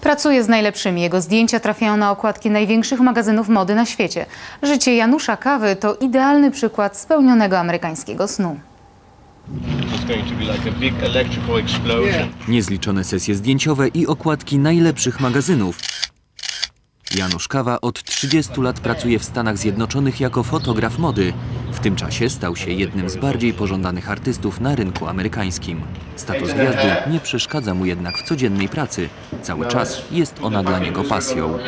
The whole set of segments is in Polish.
Pracuje z najlepszymi. Jego zdjęcia trafiają na okładki największych magazynów mody na świecie. Życie Janusza Kawy to idealny przykład spełnionego amerykańskiego snu. Niezliczone sesje zdjęciowe i okładki najlepszych magazynów. Janusz Kawa od 30 lat pracuje w Stanach Zjednoczonych jako fotograf mody. W tym czasie stał się jednym z bardziej pożądanych artystów na rynku amerykańskim. Status gwiazdy nie przeszkadza mu jednak w codziennej pracy. Cały czas jest ona dla niego pasją.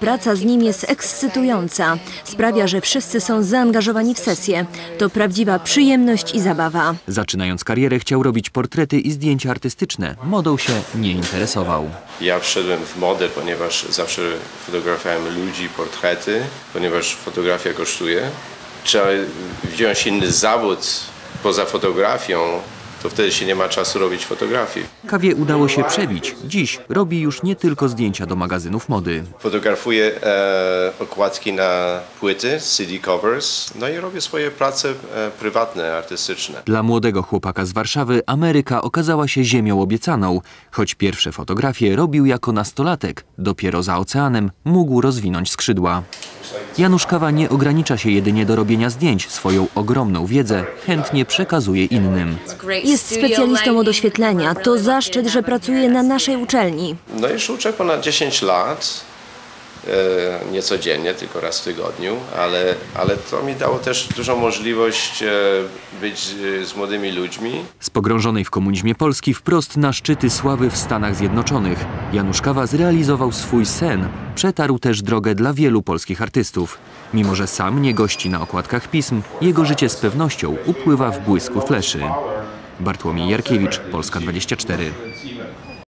Praca z nim jest ekscytująca. Sprawia, że wszyscy są zaangażowani w sesję. To prawdziwa przyjemność i zabawa. Zaczynając karierę chciał robić portrety i zdjęcia artystyczne. Modą się nie interesował. Ja wszedłem w modę, ponieważ zawsze fotografowałem ludzi, portrety, ponieważ fotografia kosztuje. Trzeba wziąć inny zawód poza fotografią, to wtedy się nie ma czasu robić fotografii. Kawie udało się przebić. Dziś robi już nie tylko zdjęcia do magazynów mody. Fotografuję e, okładki na płyty, CD covers, no i robię swoje prace e, prywatne, artystyczne. Dla młodego chłopaka z Warszawy Ameryka okazała się ziemią obiecaną. Choć pierwsze fotografie robił jako nastolatek, dopiero za oceanem mógł rozwinąć skrzydła. Janusz Kawa nie ogranicza się jedynie do robienia zdjęć. Swoją ogromną wiedzę chętnie przekazuje innym. Jest specjalistą od oświetlenia. To zaszczyt, że pracuje na naszej uczelni. No już uczę ponad 10 lat, nie codziennie, tylko raz w tygodniu, ale, ale to mi dało też dużą możliwość e, być e, z młodymi ludźmi. Z pogrążonej w komunizmie Polski wprost na szczyty sławy w Stanach Zjednoczonych. Janusz Kawa zrealizował swój sen. Przetarł też drogę dla wielu polskich artystów. Mimo, że sam nie gości na okładkach pism, jego życie z pewnością upływa w błysku fleszy. Bartłomiej Jarkiewicz, Polska 24.